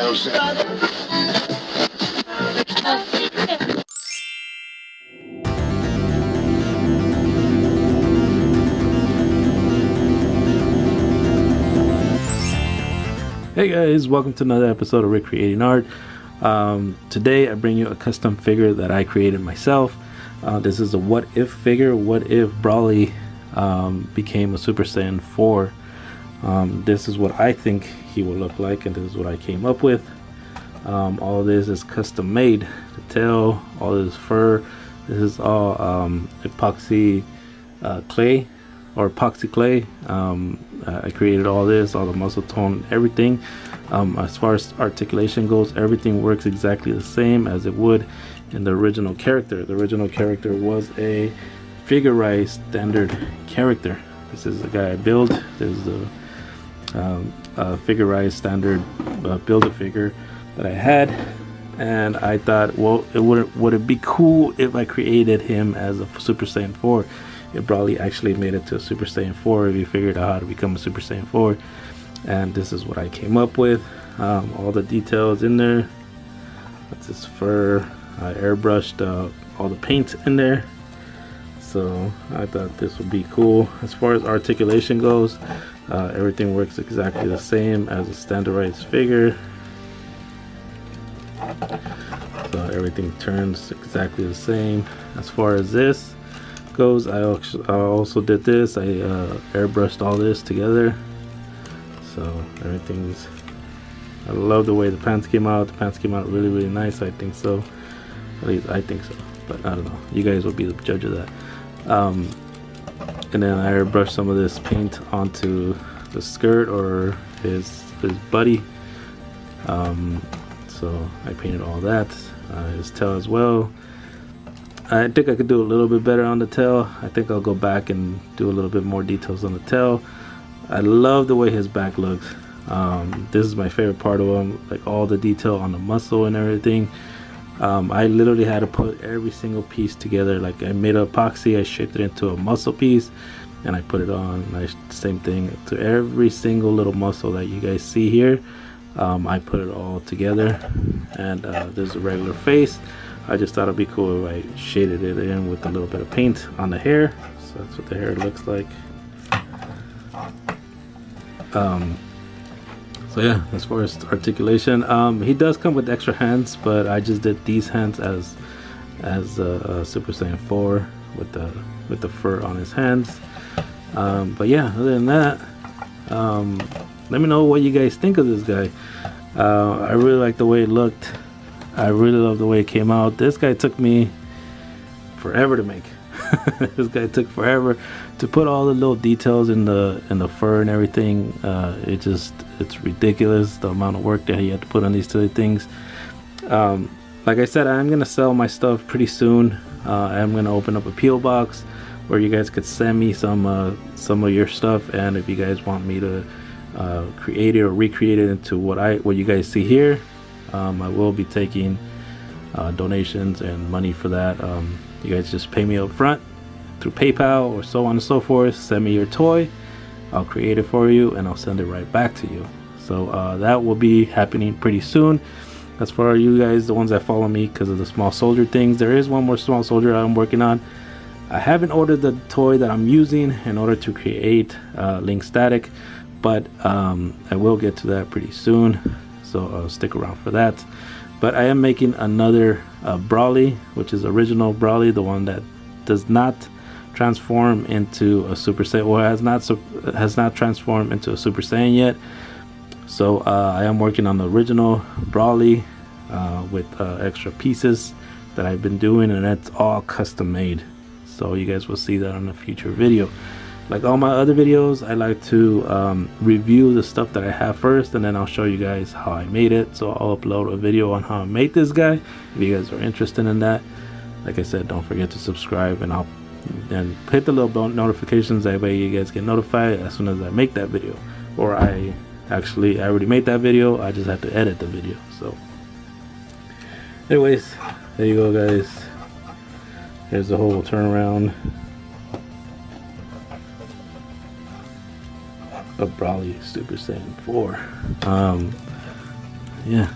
Hey guys, welcome to another episode of Rick Creating Art. Um, today I bring you a custom figure that I created myself. Uh, this is a what if figure. What if Broly um, became a Super Saiyan 4? Um, this is what I think he will look like, and this is what I came up with. Um, all this is custom made. The tail, all this fur, this is all um, epoxy uh, clay or epoxy clay. Um, I created all this, all the muscle tone, everything. Um, as far as articulation goes, everything works exactly the same as it would in the original character. The original character was a Figure-rise Standard character. This is the guy I built. This is the um, a Figure-rise Standard uh, Build-A-Figure that I had. And I thought well it would would it be cool if I created him as a Super Saiyan 4 it probably actually made it to a Super Saiyan 4 if you figured out how to become a Super Saiyan 4 and this is what I came up with. Um, all the details in there. That's his fur. I airbrushed uh, all the paint in there so I thought this would be cool. As far as articulation goes uh, everything works exactly the same as a standardized figure. So everything turns exactly the same. As far as this goes I also did this. I uh, airbrushed all this together. So everything's I love the way the pants came out. The pants came out really really nice I think so at least I think so but I don't know. You guys will be the judge of that. Um, and then I airbrushed some of this paint onto the skirt or his his buddy. Um, so I painted all that uh, his tail as well. I think I could do a little bit better on the tail. I think I'll go back and do a little bit more details on the tail. I love the way his back looks. Um, this is my favorite part of him like all the detail on the muscle and everything um, I literally had to put every single piece together. Like I made epoxy I shaped it into a muscle piece and I put it on. I, same thing to every single little muscle that you guys see here um, I put it all together. And uh, there's a regular face. I just thought it'd be cool if I shaded it in with a little bit of paint on the hair. So that's what the hair looks like. Um, so yeah as far as articulation um, he does come with extra hands but I just did these hands as as uh, Super Saiyan 4 with the with the fur on his hands. Um, but yeah other than that um, let me know what you guys think of this guy. Uh, I really like the way it looked. I really love the way it came out. This guy took me forever to make this guy took forever to put all the little details in the in the fur and everything. Uh, it just it's ridiculous the amount of work that he had to put on these two things. Um, like I said I'm gonna sell my stuff pretty soon. Uh, I'm gonna open up a PO box where you guys could send me some uh, some of your stuff. And if you guys want me to uh, create it or recreate it into what I what you guys see here um, I will be taking uh, donations and money for that. Um, you guys just pay me up front through PayPal or so on and so forth. Send me your toy. I'll create it for you and I'll send it right back to you. So uh, that will be happening pretty soon. As for you guys, the ones that follow me because of the small soldier things, there is one more small soldier I'm working on. I haven't ordered the toy that I'm using in order to create uh, Link Static, but um, I will get to that pretty soon. So uh, stick around for that. But I am making another uh, Broly, which is original Broly, the one that does not transform into a Super Saiyan, or has not has not transformed into a Super Saiyan yet. So uh, I am working on the original Broly uh, with uh, extra pieces that I've been doing, and it's all custom made. So you guys will see that on a future video. Like all my other videos, I like to um, review the stuff that I have first, and then I'll show you guys how I made it. So I'll upload a video on how I made this guy. If you guys are interested in that, like I said, don't forget to subscribe, and I'll and hit the little bell notifications that way you guys get notified as soon as I make that video or I actually I already made that video I just have to edit the video so anyways there you go guys there's the whole turnaround of Super Saiyan 4 um, yeah,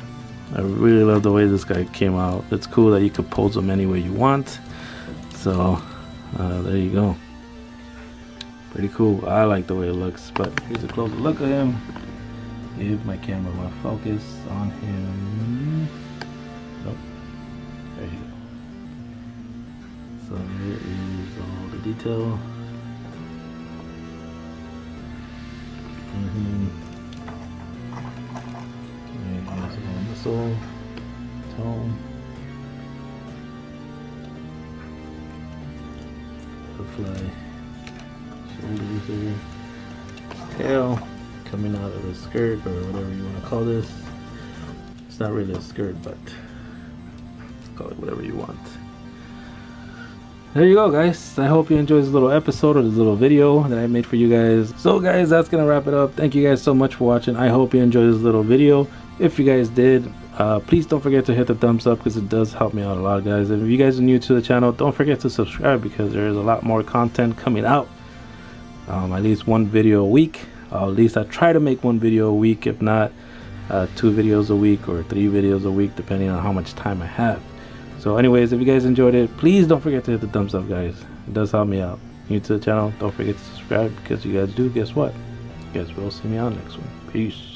I really love the way this guy came out. It's cool that you could pose him any way you want. So uh, there you go. Pretty cool. I like the way it looks. But here's a closer look at him. Give my camera my focus on him. Oh, there you go. So here is all the detail. Mm -hmm. Okay, missile, tone. Butterfly, shoulders here, tail coming out of the skirt or whatever you want to call this. It's not really a skirt, but call it whatever you want there you go guys. I hope you enjoyed this little episode or this little video that i made for you guys. So guys that's gonna wrap it up. Thank you guys so much for watching. I hope you enjoyed this little video. If you guys did uh, please don't forget to hit the thumbs up because it does help me out a lot guys. And if you guys are new to the channel don't forget to subscribe because there is a lot more content coming out um, at least one video a week. Uh, at least i try to make one video a week if not uh, two videos a week or three videos a week depending on how much time i have so anyways, if you guys enjoyed it, please don't forget to hit the thumbs up, guys. It does help me out. New to the channel, don't forget to subscribe because you guys do, guess what? You guys will see me on next one. Peace.